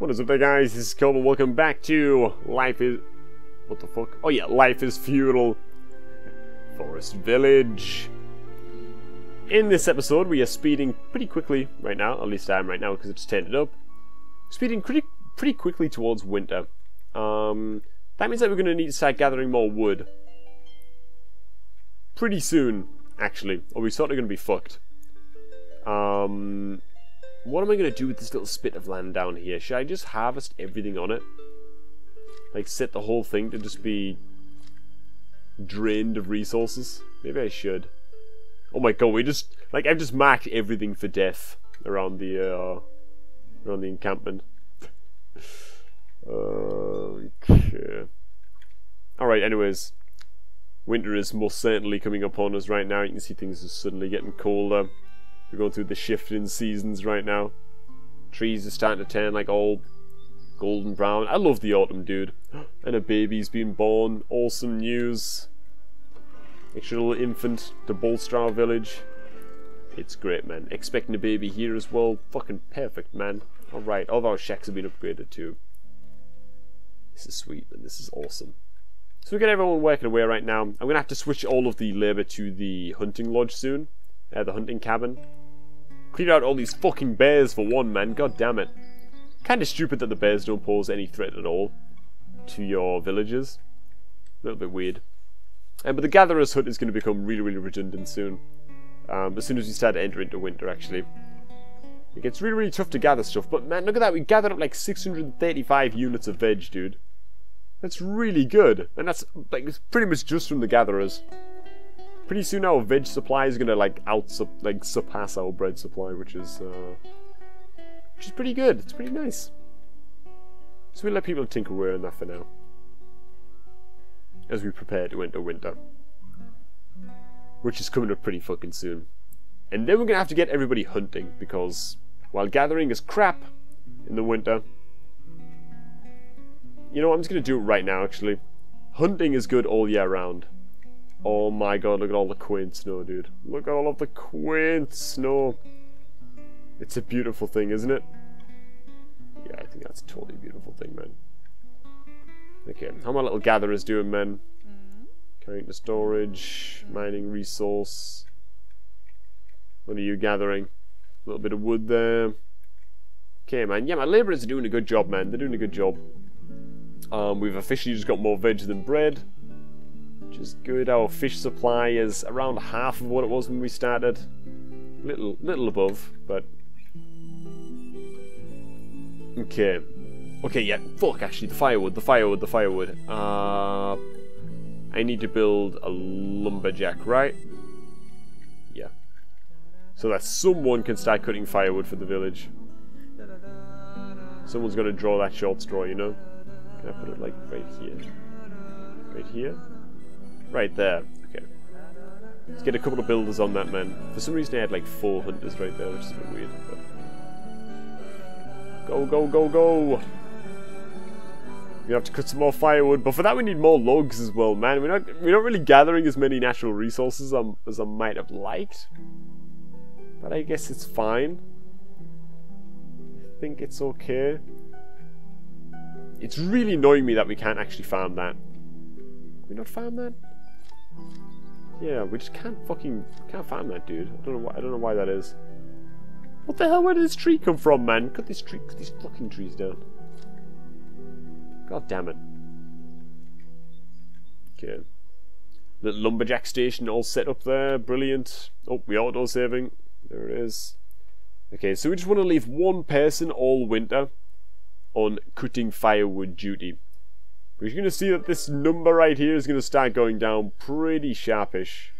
What is up there guys, this is Kelvin, welcome back to Life is... What the fuck? Oh yeah, Life is Feudal Forest Village. In this episode we are speeding pretty quickly right now, at least I am right now because it's turned it up. Speeding pretty, pretty quickly towards winter. Um, that means that we're going to need to start gathering more wood. Pretty soon, actually, or we're sort of going to be fucked. Um, what am I going to do with this little spit of land down here? Should I just harvest everything on it? Like, set the whole thing to just be drained of resources? Maybe I should. Oh my god, we just... Like, I've just marked everything for death around the, uh... Around the encampment. okay. Alright, anyways. Winter is most certainly coming upon us right now. You can see things are suddenly getting colder. We're going through the shifting seasons right now. Trees are starting to turn like all golden brown. I love the autumn, dude. And a baby's been born. Awesome news. Extra little infant to bolster our village. It's great, man. Expecting a baby here as well. Fucking perfect, man. Alright, all of our shacks have been upgraded too. This is sweet, and this is awesome. So we got everyone working away right now. I'm going to have to switch all of the labour to the hunting lodge soon. Uh, the hunting cabin. Clear out all these fucking bears for one, man. God damn it. Kinda stupid that the bears don't pose any threat at all to your villagers. A little bit weird. Um, but the gatherer's hut is going to become really, really redundant soon. Um, as soon as we start to enter into winter, actually. It gets really, really tough to gather stuff. But man, look at that. We gathered up like 635 units of veg, dude. That's really good. And that's like pretty much just from the gatherers pretty soon our veg supply is gonna like out like surpass our bread supply, which is uh, which is pretty good. It's pretty nice. So we let people tinker away that for now, as we prepare to enter winter, which is coming up pretty fucking soon. And then we're gonna have to get everybody hunting because while gathering is crap in the winter, you know? I'm just gonna do it right now. Actually, hunting is good all year round. Oh my god, look at all the quaint snow, dude. Look at all of the quaint snow. It's a beautiful thing, isn't it? Yeah, I think that's a totally beautiful thing, man. Okay, how my little gatherers doing, man? Mm-hmm. Carrying to storage, mining resource. What are you gathering? A little bit of wood there. Okay, man. Yeah, my labourers are doing a good job, man. They're doing a good job. Um, we've officially just got more veg than bread is good. Our fish supply is around half of what it was when we started. Little, little above, but... Okay. Okay, yeah, fuck, actually, the firewood, the firewood, the firewood. Uh, I need to build a lumberjack, right? Yeah. So that someone can start cutting firewood for the village. Someone's got to draw that short straw, you know? Can I put it, like, right here? Right here? Right there. Okay. Let's get a couple of builders on that, man. For some reason I had like four hunters right there, which is a bit weird. But... Go, go, go, go! We have to cut some more firewood, but for that we need more logs as well, man. We're not we're not really gathering as many natural resources um, as I might have liked. But I guess it's fine. I think it's okay. It's really annoying me that we can't actually farm that. Can we not farm that? Yeah, we just can't fucking can't find that dude. I don't know why. I don't know why that is. What the hell? Where did this tree come from, man? Cut this tree. Cut these fucking trees down. God damn it. Okay. Little lumberjack station all set up there. Brilliant. Oh, we auto saving. There it is. Okay, so we just want to leave one person all winter on cutting firewood duty. We're going to see that this number right here is going to start going down pretty sharpish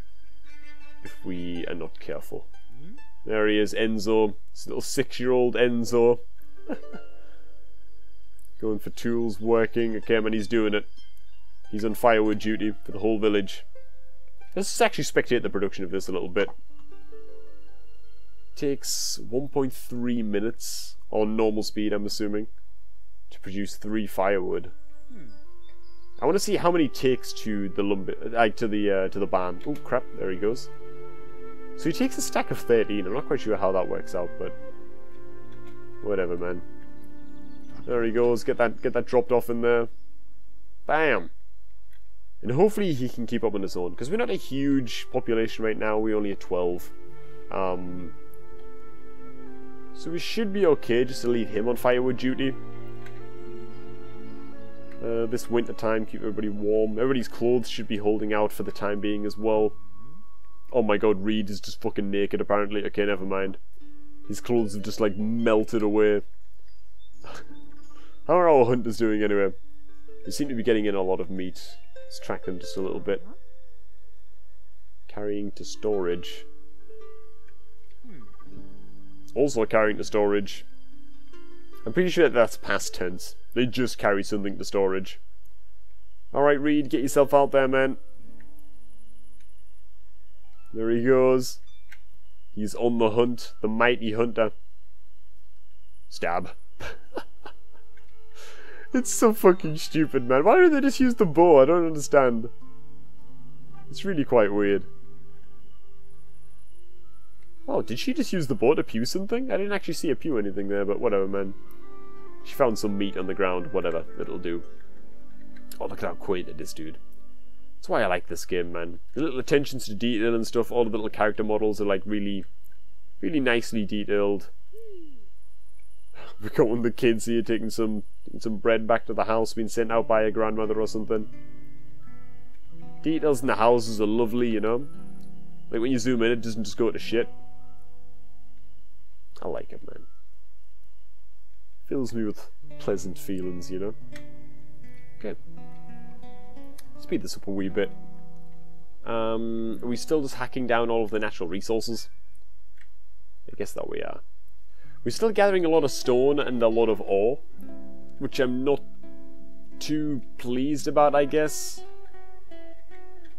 if we are not careful. Hmm? There he is, Enzo. This little six-year-old Enzo. Going for tools, working. Okay, man, he's doing it. He's on firewood duty for the whole village. Let's actually spectate the production of this a little bit. Takes 1.3 minutes on normal speed, I'm assuming, to produce three firewood. Hmm. I want to see how many takes to the lumber, to the uh, to the barn. Oh crap! There he goes. So he takes a stack of 13. I'm not quite sure how that works out, but whatever, man. There he goes. Get that get that dropped off in there. Bam. And hopefully he can keep up on his own. Because we're not a huge population right now. We're only at 12. Um, so we should be okay just to leave him on firewood duty. Uh, this winter time, keep everybody warm. Everybody's clothes should be holding out for the time being as well. Oh my god, Reed is just fucking naked apparently. Okay, never mind. His clothes have just like melted away. How are our hunters doing anyway? They seem to be getting in a lot of meat. Let's track them just a little bit. Carrying to storage. Also carrying to storage. I'm pretty sure that's past tense. They just carry something to storage. Alright, Reed, get yourself out there, man. There he goes. He's on the hunt, the mighty hunter. Stab. it's so fucking stupid, man. Why don't they just use the bow? I don't understand. It's really quite weird. Oh, did she just use the board to pew something? I didn't actually see a pew anything there, but whatever, man. She found some meat on the ground, whatever, it'll do. Oh, look at how quaint it is, dude. That's why I like this game, man. The little attentions to detail and stuff, all the little character models are like really, really nicely detailed. We're going the kids here taking some taking some bread back to the house, being sent out by a grandmother or something. Details in the houses are lovely, you know. Like when you zoom in, it doesn't just go to shit. I like it, man. Fills me with pleasant feelings, you know. Okay speed this up a wee bit. Um, are we still just hacking down all of the natural resources? I guess that we are. We're still gathering a lot of stone and a lot of ore, which I'm not too pleased about, I guess.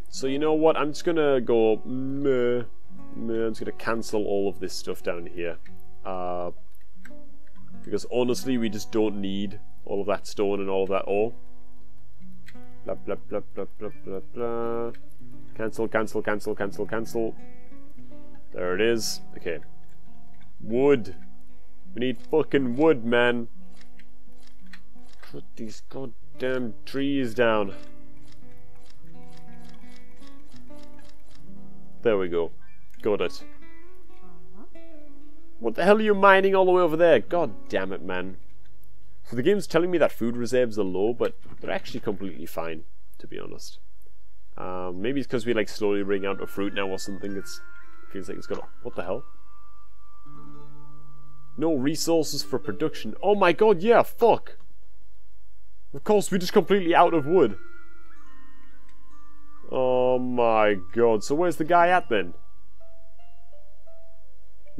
So you know what, I'm just gonna go, meh, meh, I'm just gonna cancel all of this stuff down here. Uh, because honestly, we just don't need all of that stone and all of that ore. Blah, blah, blah, blah, blah, blah, blah. Cancel, cancel, cancel, cancel, cancel. There it is. Okay. Wood. We need fucking wood, man. Put these goddamn trees down. There we go. Got it. What the hell are you mining all the way over there? God damn it, man. So the game's telling me that food reserves are low, but they're actually completely fine, to be honest. Um, maybe it's because we like slowly running out of fruit now or something. It's it feels like it's got what the hell? No resources for production. Oh my god, yeah, fuck. Of course, we're just completely out of wood. Oh my god. So where's the guy at then?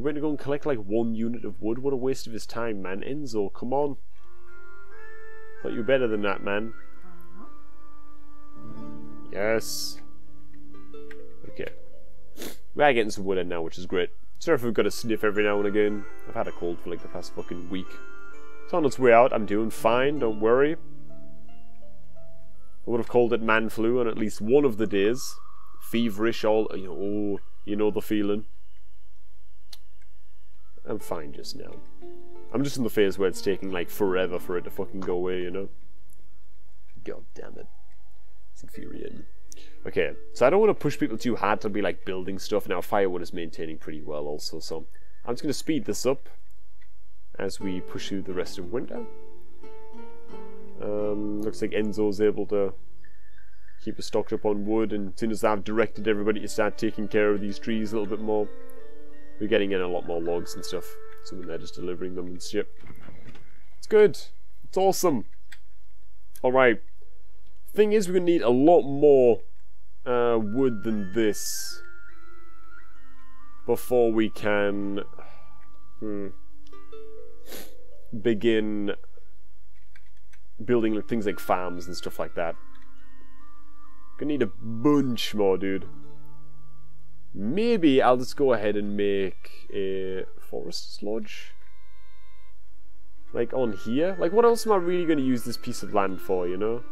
He went to go and collect like one unit of wood. What a waste of his time, man. Enzo, come on. Thought you were better than that, man. Yes. Okay. We are getting some wood in now, which is great. Sorry if we've got a sniff every now and again. I've had a cold for like the past fucking week. It's on its way out. I'm doing fine, don't worry. I would have called it man flu on at least one of the days. Feverish, all, you know, oh, you know the feeling. I'm fine just now. I'm just in the phase where it's taking like forever for it to fucking go away, you know? God damn it. It's infuriating. Okay, so I don't want to push people too hard to be like building stuff. Now, firewood is maintaining pretty well also, so I'm just going to speed this up as we push through the rest of winter. Um, looks like Enzo's able to keep us stocked up on wood, and as soon as I've directed everybody to start taking care of these trees a little bit more, we're getting in a lot more logs and stuff. Someone there just delivering them and shit. It's good. It's awesome. Alright. Thing is, we're going to need a lot more uh, wood than this before we can hmm, begin building things like farms and stuff like that. Gonna need a bunch more, dude. Maybe I'll just go ahead and make a forest lodge. Like on here? Like what else am I really going to use this piece of land for, you know?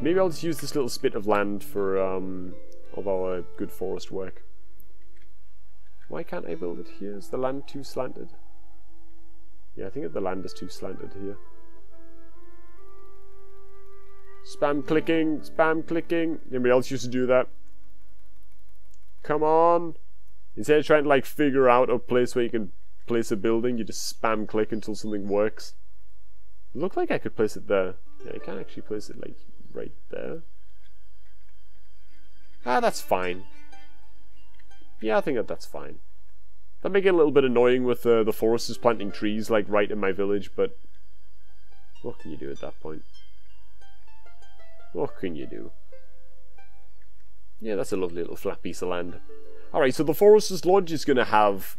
Maybe I'll just use this little spit of land for um, of our good forest work. Why can't I build it here? Is the land too slanted? Yeah, I think the land is too slanted here. Spam clicking, spam clicking. Anybody else used to do that? Come on. Instead of trying to like figure out a place where you can place a building, you just spam click until something works. It looked like I could place it there. Yeah, I can actually place it like right there. Ah, that's fine. Yeah, I think that that's fine. That may get a little bit annoying with uh, the foresters planting trees like right in my village, but what can you do at that point? What can you do? Yeah, that's a lovely little flat piece of land. Alright, so the Forester's Lodge is going to have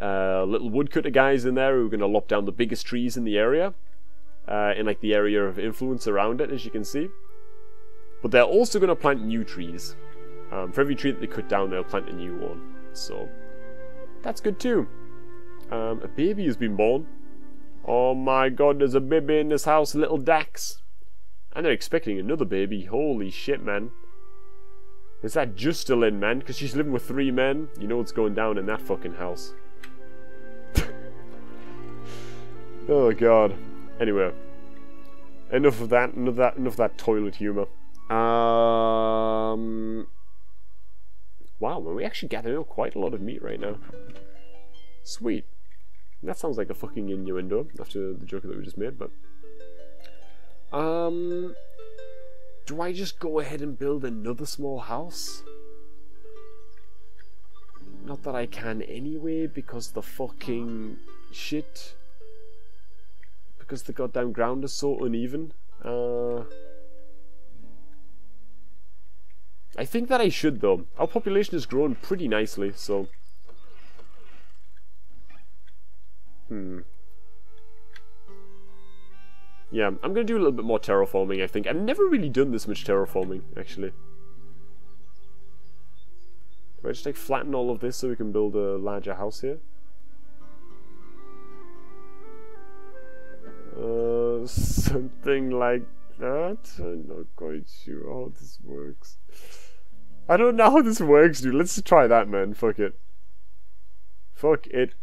uh, little woodcutter guys in there who are going to lop down the biggest trees in the area. Uh, in like the area of influence around it, as you can see. But they're also going to plant new trees. Um, for every tree that they cut down, they'll plant a new one. So, that's good too. Um, a baby has been born. Oh my god, there's a baby in this house, little Dax. And they're expecting another baby. Holy shit, man. Is that just still in, man? Because she's living with three men. You know what's going down in that fucking house. oh god. Anyway. Enough of that, enough of that, enough of that toilet humour. Um... Wow, well, we actually gathered up quite a lot of meat right now. Sweet. That sounds like a fucking innuendo after the joke that we just made, but... Um... Do I just go ahead and build another small house? Not that I can anyway, because the fucking shit. Because the goddamn ground is so uneven. Uh, I think that I should though. Our population has grown pretty nicely, so... Hmm. Yeah, I'm to do a little bit more terraforming, I think. I've never really done this much terraforming, actually. Do I just like flatten all of this so we can build a larger house here? Uh, something like that? I'm not quite sure how this works. I don't know how this works, dude. Let's try that, man. Fuck it. Fuck it.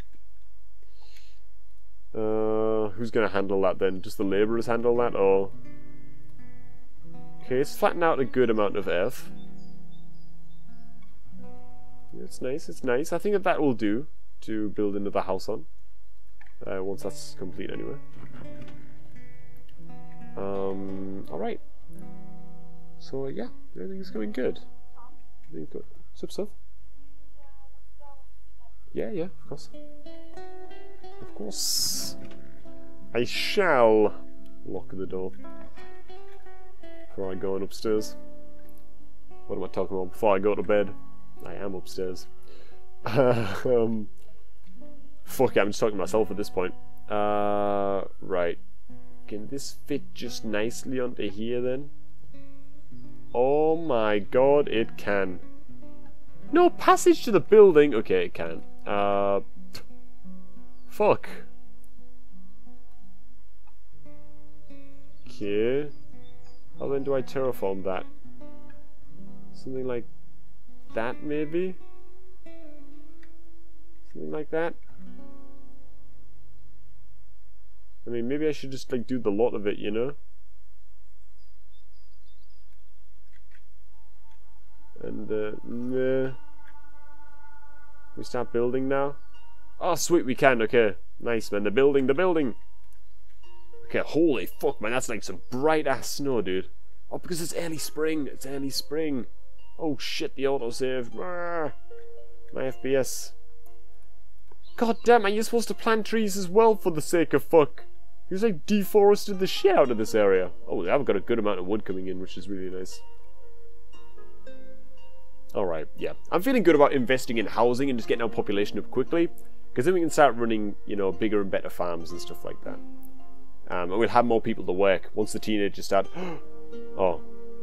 Uh, who's gonna handle that then? Just the labourers handle that, or... Okay, it's flattened out a good amount of earth. It's nice, it's nice. I think that that will do to build another house on. Uh, once that's complete anyway. Um, alright. So, yeah, everything's going good. Everything's good. Sup, sup? Yeah, yeah, of course. Of course. I shall lock the door before I go on upstairs. What am I talking about? Before I go to bed. I am upstairs. um, fuck it, I'm just talking to myself at this point. Uh, right. Can this fit just nicely onto here then? Oh my god, it can. No passage to the building. Okay, it can. Uh, Fuck. Okay. How then do I terraform that? Something like that, maybe? Something like that? I mean, maybe I should just, like, do the lot of it, you know? And, uh, nah. We start building now? Oh, sweet, we can. Okay. Nice, man. The building, the building. Okay, holy fuck, man. That's like some bright-ass snow, dude. Oh, because it's early spring. It's early spring. Oh, shit, the autosave. My FPS. God damn, are you supposed to plant trees as well, for the sake of fuck? He's like deforested the shit out of this area. Oh, I've got a good amount of wood coming in, which is really nice. Alright, yeah. I'm feeling good about investing in housing and just getting our population up quickly. Because then we can start running, you know, bigger and better farms and stuff like that. Um, and we'll have more people to work once the teenagers start. oh,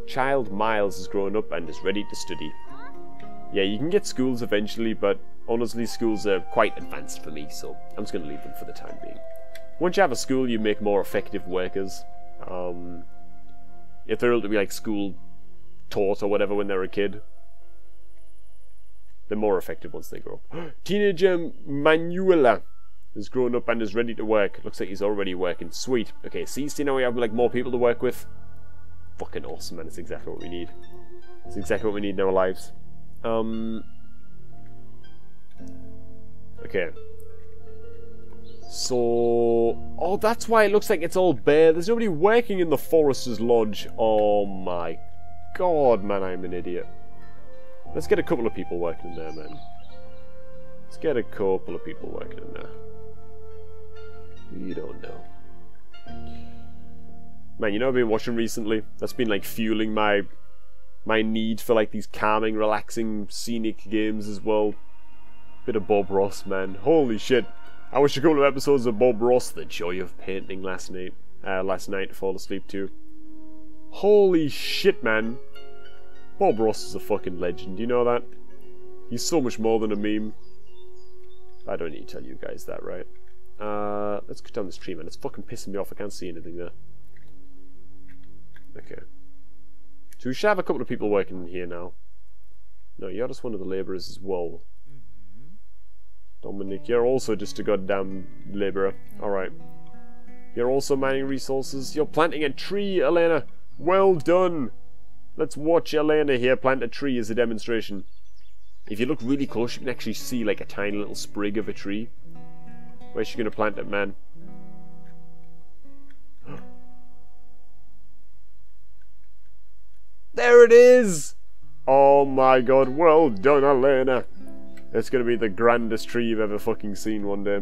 child Miles has grown up and is ready to study. Yeah, you can get schools eventually, but honestly, schools are quite advanced for me, so I'm just going to leave them for the time being. Once you have a school, you make more effective workers. Um, if they're able to be like school taught or whatever when they're a kid, they're more effective once they grow up. Teenager Manuela is grown up and is ready to work. Looks like he's already working. Sweet. Okay, see, see now we have like more people to work with. Fucking awesome, man. It's exactly what we need. It's exactly what we need in our lives. Um. Okay. So, oh, that's why it looks like it's all bare. There's nobody working in the Forester's Lodge. Oh my god, man, I'm an idiot. Let's get a couple of people working in there, man. Let's get a couple of people working in there. You don't know. Man, you know I've been watching recently? That's been like fueling my my need for like these calming, relaxing, scenic games as well. Bit of Bob Ross, man. Holy shit. I watched a couple of episodes of Bob Ross, The Joy of Painting last night. Uh, last night fall asleep to. Holy shit, man. Bob Ross is a fucking legend, you know that? He's so much more than a meme. I don't need to tell you guys that, right? Uh, let's go down this tree, man. It's fucking pissing me off. I can't see anything there. Okay. So we should have a couple of people working here now. No, you're just one of the labourers as well. Mm-hmm. Dominic, you're also just a goddamn labourer. Alright. You're also mining resources. You're planting a tree, Elena. Well done. Let's watch Elena here plant a tree as a demonstration. If you look really close, you can actually see like a tiny little sprig of a tree. Where's she gonna plant it, man? there it is! Oh my god, well done, Elena! It's gonna be the grandest tree you've ever fucking seen one day.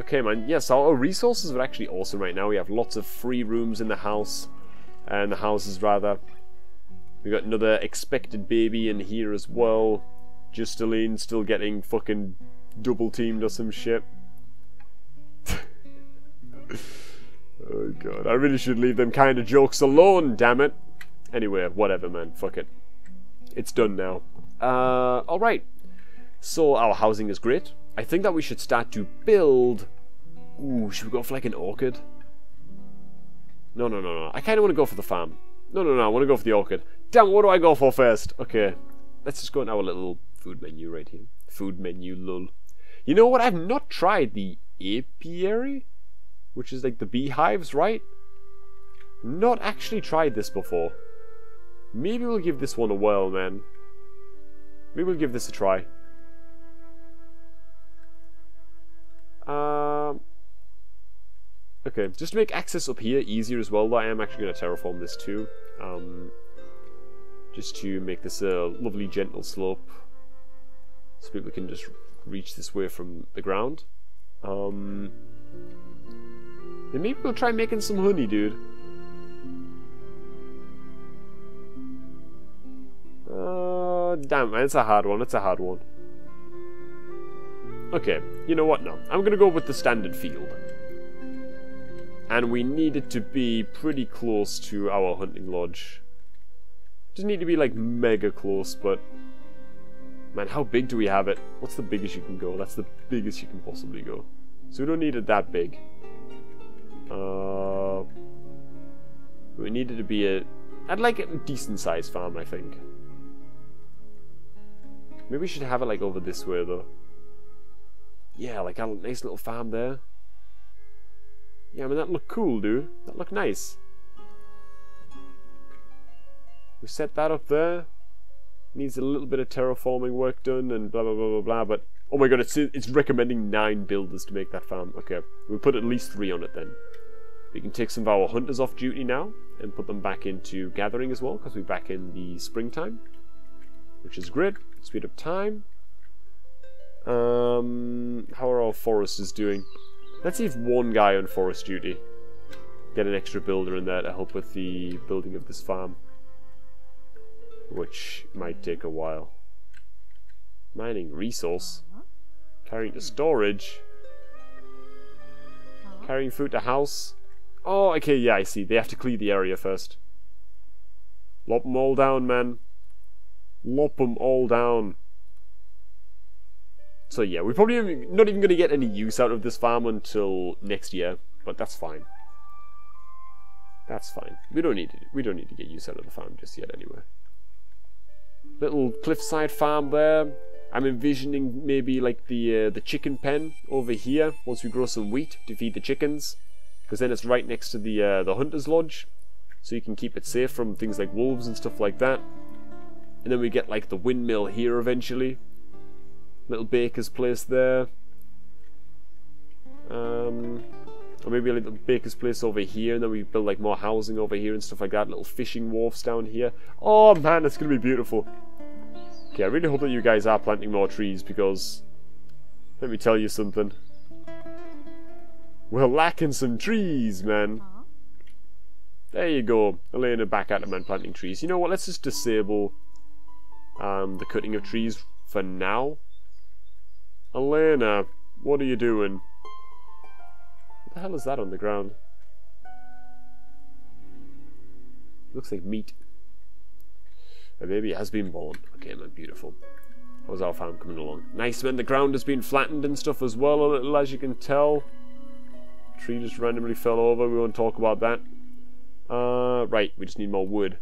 Okay, man. Yes, our resources are actually awesome right now. We have lots of free rooms in the house. And the houses, rather. We got another expected baby in here as well. Justaline still getting fucking double teamed or some shit. oh god, I really should leave them kind of jokes alone, damn it. Anyway, whatever, man. Fuck it. It's done now. Uh, alright. So, our housing is great. I think that we should start to build... Ooh, should we go for like an orchid? No, no, no, no. I kind of want to go for the farm. No, no, no. I want to go for the orchard. Damn, what do I go for first? Okay. Let's just go into our little food menu right here. Food menu, lol. You know what? I've not tried the apiary, which is like the beehives, right? Not actually tried this before. Maybe we'll give this one a whirl, man. Maybe we'll give this a try. Um, okay, just to make access up here easier as well, though. I am actually going to terraform this too. Um, just to make this a lovely gentle slope. So people can just reach this way from the ground. Um, and maybe we'll try making some honey, dude. Uh, damn, man, it's a hard one. It's a hard one. Okay, you know what? No, I'm gonna go with the standard field. And we need it to be pretty close to our hunting lodge. Doesn't need to be like mega close, but Man, how big do we have it? What's the biggest you can go? That's the biggest you can possibly go. So we don't need it that big. Uh, we need it to be a... I'd like a decent sized farm, I think. Maybe we should have it like over this way though. Yeah, like a nice little farm there. Yeah, I mean that look cool, dude. That look nice. We set that up there needs a little bit of terraforming work done and blah blah blah blah blah. But oh my god, it's it's recommending nine builders to make that farm. Okay, we'll put at least three on it then. We can take some of our hunters off duty now and put them back into gathering as well because we're back in the springtime, which is great. Speed up time. Um, how are our foresters doing? Let's see if one guy on forest duty get an extra builder in there to help with the building of this farm which might take a while. Mining resource. Carrying to storage. Carrying food to house. Oh, okay, yeah, I see. They have to clear the area first. Lop them all down, man. Lop them all down. So yeah, we're probably not even going to get any use out of this farm until next year, but that's fine. That's fine. We don't need to, we don't need to get use out of the farm just yet anyway. Little cliffside farm there. I'm envisioning maybe like the uh, the chicken pen over here once we grow some wheat to feed the chickens, because then it's right next to the uh, the hunter's lodge, so you can keep it safe from things like wolves and stuff like that. And then we get like the windmill here eventually. Little baker's place there. Um, or maybe a little baker's place over here, and then we build like more housing over here and stuff like that. Little fishing wharfs down here. Oh man, it's gonna be beautiful. Okay, I really hope that you guys are planting more trees because let me tell you something. We're lacking some trees, man. There you go. Elena back at the man planting trees. You know what? Let's just disable um, the cutting of trees for now. Elena, what are you doing? What the hell is that on the ground? Looks like meat. A baby has been born. Okay, man, beautiful. How's our farm coming along? Nice, man. The ground has been flattened and stuff as well, a little, as you can tell. Tree just randomly fell over. We won't talk about that. Uh, right, we just need more wood.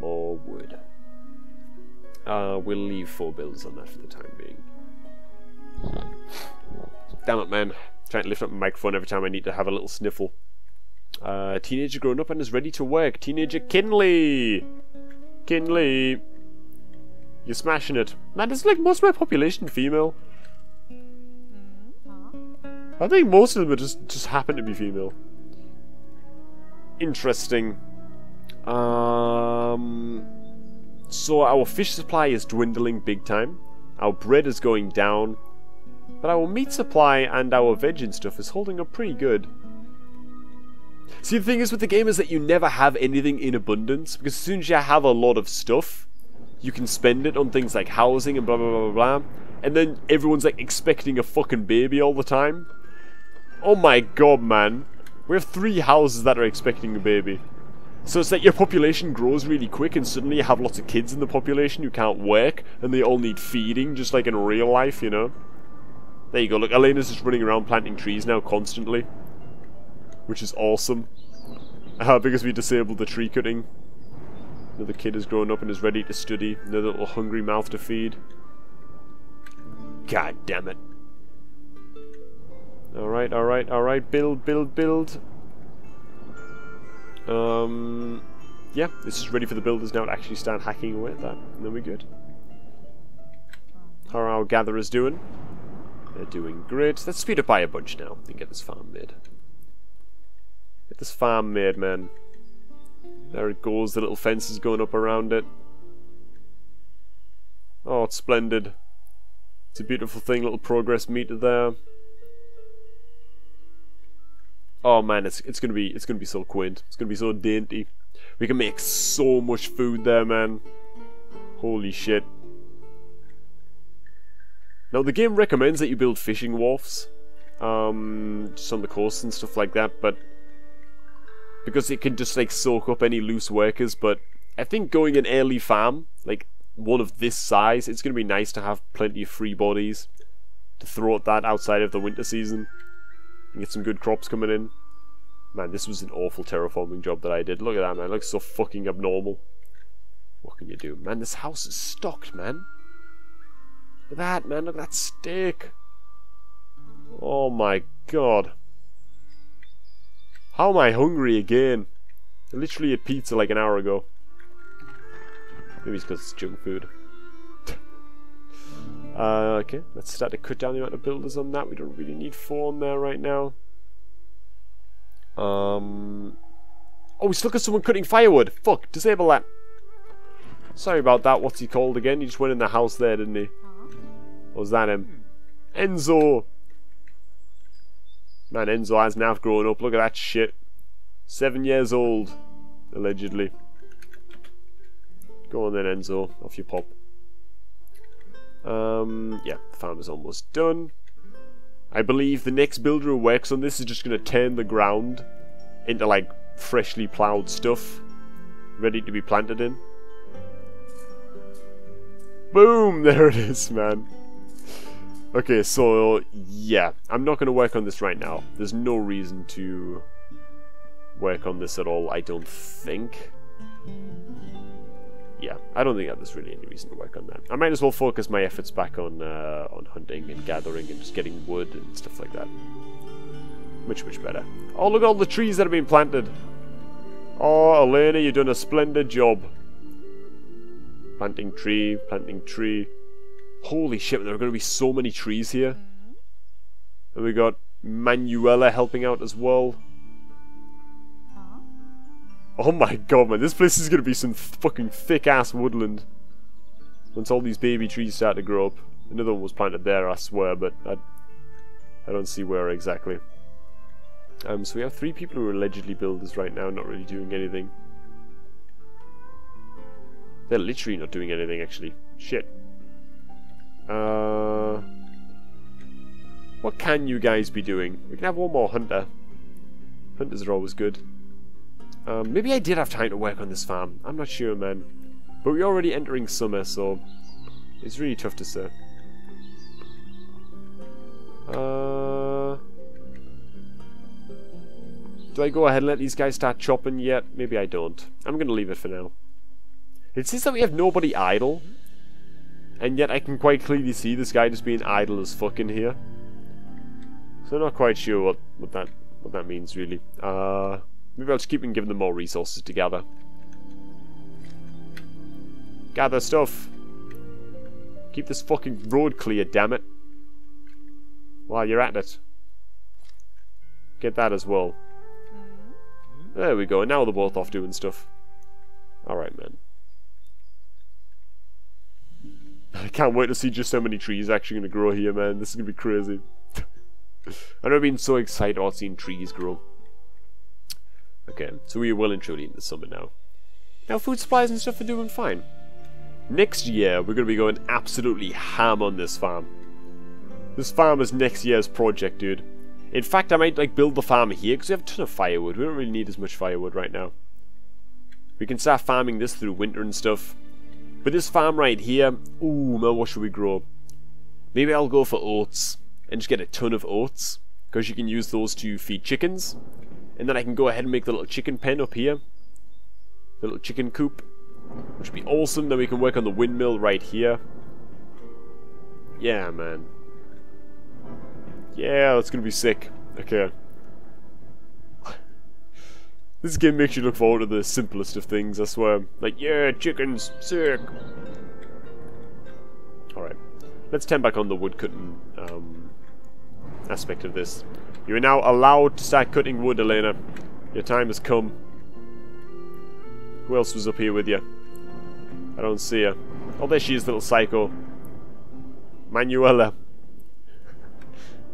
More wood. Uh, we'll leave four builds on that for the time being. Damn it, man. Trying to lift up my microphone every time I need to have a little sniffle. Uh, teenager grown up and is ready to work. Teenager Kinley! Kinley! You're smashing it. Man, it's like most of my population female. I think most of them are just, just happen to be female. Interesting. Um, so our fish supply is dwindling big time. Our bread is going down. But our meat supply and our veg and stuff is holding up pretty good. See, the thing is with the game is that you never have anything in abundance, because as soon as you have a lot of stuff, you can spend it on things like housing and blah blah blah blah blah, and then everyone's like expecting a fucking baby all the time. Oh my god, man. We have three houses that are expecting a baby. So it's like your population grows really quick and suddenly you have lots of kids in the population who can't work and they all need feeding just like in real life, you know? There you go, look, Elena's just running around planting trees now constantly which is awesome. Uh, because we disabled the tree cutting. Another kid has grown up and is ready to study. Another little hungry mouth to feed. God damn it. Alright, alright, alright. Build, build, build. Um, yeah, this is ready for the builders now to actually start hacking away at that. And then we're good. How are our gatherers doing? They're doing great. Let's speed up by a bunch now and get this farm made. Get this farm made, man. There it goes, the little fence is going up around it. Oh, it's splendid. It's a beautiful thing, little progress meter there. Oh man, it's it's gonna be it's gonna be so quaint. It's gonna be so dainty. We can make so much food there, man. Holy shit. Now the game recommends that you build fishing wharfs, um, just on the coast and stuff like that, but because it can just like soak up any loose workers. But I think going an early farm, like one of this size, it's going to be nice to have plenty of free bodies to throw at that outside of the winter season and get some good crops coming in. Man, this was an awful terraforming job that I did. Look at that, man. It looks so fucking abnormal. What can you do? Man, this house is stocked, man. At that, man. Look at that steak. Oh my god. How am I hungry again? I literally ate pizza like an hour ago. Maybe it's because it's junk food. uh, okay, let's start to cut down the amount of builders on that. We don't really need four on there right now. Um. Oh, we still got someone cutting firewood. Fuck, disable that. Sorry about that. What's he called again? He just went in the house there, didn't he? Or was that him? Enzo! Man, Enzo has now grown up. Look at that shit. Seven years old, allegedly. Go on then, Enzo. Off you pop. Um, yeah, the farm is almost done. I believe the next builder who works on this is just going to turn the ground into, like, freshly ploughed stuff. Ready to be planted in. Boom! There it is, man. Okay, so yeah, I'm not going to work on this right now. There's no reason to work on this at all, I don't think. yeah, I don't think that there's really any reason to work on that. I might as well focus my efforts back on uh, on hunting and gathering and just getting wood and stuff like that. Much, much better. Oh, look at all the trees that have been planted. Oh, Elena, you've done a splendid job. Planting tree, planting tree. Holy shit, there are going to be so many trees here. And we got Manuela helping out as well. Oh my god, man, this place is going to be some fucking thick-ass woodland. Once all these baby trees start to grow up. Another one was planted there, I swear, but I, I don't see where exactly. Um, so we have three people who are allegedly builders right now, not really doing anything. They're literally not doing anything, actually. Shit. Uh, what can you guys be doing? We can have one more hunter. Hunters are always good. Um, maybe I did have time to work on this farm. I'm not sure, man. But we're already entering summer, so it's really tough to say. Uh, do I go ahead and let these guys start chopping yet? Maybe I don't. I'm going to leave it for now. It seems that we have nobody idle. And yet I can quite clearly see this guy just being idle as fuck in here. So I'm not quite sure what, what that what that means really. Uh, maybe I'll just keep and give them more resources to gather. Gather stuff. Keep this fucking road clear, damn it. While you're at it. Get that as well. There we go, and now they're both off doing stuff. Alright, man. I can't wait to see just how many trees actually going to grow here, man. This is going to be crazy. I've never been so excited about seeing trees grow. Okay, so we are well and truly in the summer now. Now food supplies and stuff are doing fine. Next year, we're going to be going absolutely ham on this farm. This farm is next year's project, dude. In fact, I might like build the farm here because we have a ton of firewood. We don't really need as much firewood right now. We can start farming this through winter and stuff. But this farm right here, ooh, man, what should we grow? Maybe I'll go for oats and just get a ton of oats because you can use those to feed chickens. And then I can go ahead and make the little chicken pen up here. The little chicken coop. Which would be awesome. Then we can work on the windmill right here. Yeah, man. Yeah, that's gonna be sick. Okay. This game makes you look forward to the simplest of things, I swear. Like, yeah, chickens, sick. Alright. Let's turn back on the woodcutting um, aspect of this. You are now allowed to start cutting wood, Elena. Your time has come. Who else was up here with you? I don't see her. Oh, there she is, little psycho. Manuela.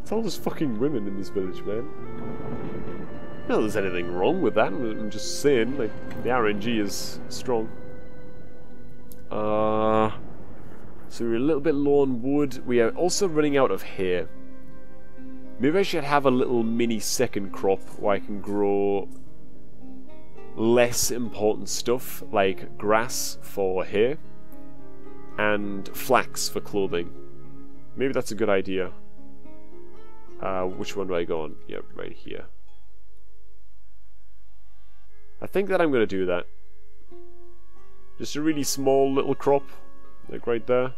It's all just fucking women in this village, man. Not there's anything wrong with that. I'm just saying, like, the RNG is strong. Uh, so we're a little bit low on wood. We are also running out of hay. Maybe I should have a little mini second crop where I can grow less important stuff, like grass for hay and flax for clothing. Maybe that's a good idea. Uh, which one do I go on? Yep, right here. I think that I'm going to do that. Just a really small little crop. Like right there.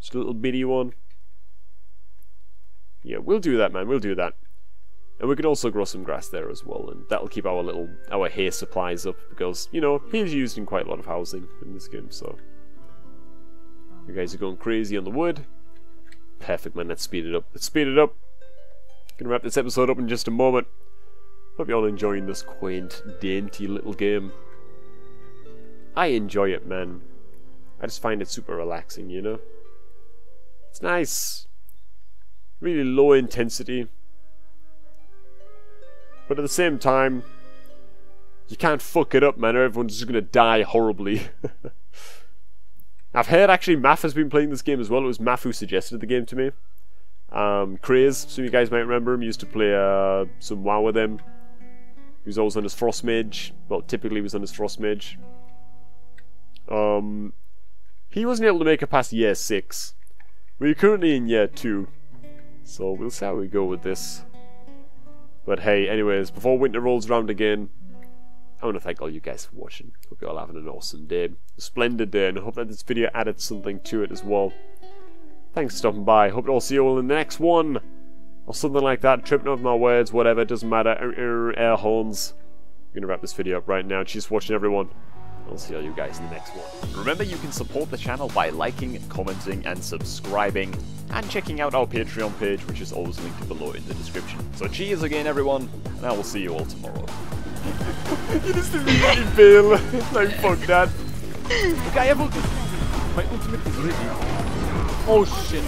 Just a little bitty one. Yeah, we'll do that, man. We'll do that. And we can also grow some grass there as well, and that'll keep our little our hay supplies up because you know he's used in quite a lot of housing in this game. So you guys are going crazy on the wood. Perfect, man. Let's speed it up. Let's speed it up. Gonna wrap this episode up in just a moment. Hope you're all enjoying this quaint, dainty little game. I enjoy it, man. I just find it super relaxing, you know? It's nice. Really low intensity. But at the same time, you can't fuck it up, man, or everyone's just gonna die horribly. I've heard actually Math has been playing this game as well. It was Math who suggested the game to me. Um, Craze, some of you guys might remember him, used to play uh, some WoW with him. He was always on his Frost Mage. Well, typically he was on his Frost Mage. Um, he wasn't able to make it past year 6. We're currently in year 2. So we'll see how we go with this. But hey, anyways, before winter rolls around again, I want to thank all you guys for watching. Hope you're all having an awesome day, a splendid day, and I hope that this video added something to it as well. Thanks for stopping by. Hope to all see you all in the next one. Or something like that. Tripping over my words, whatever, doesn't matter. Er, er, air horns. I'm gonna wrap this video up right now. Cheers for watching, everyone. I'll see all you guys in the next one. Remember, you can support the channel by liking, commenting, and subscribing, and checking out our Patreon page, which is always linked below in the description. So cheers again, everyone, and I will see you all tomorrow. you just immediately fail. no, fuck that. Look, I have. My ultimate is ready. Oh shit.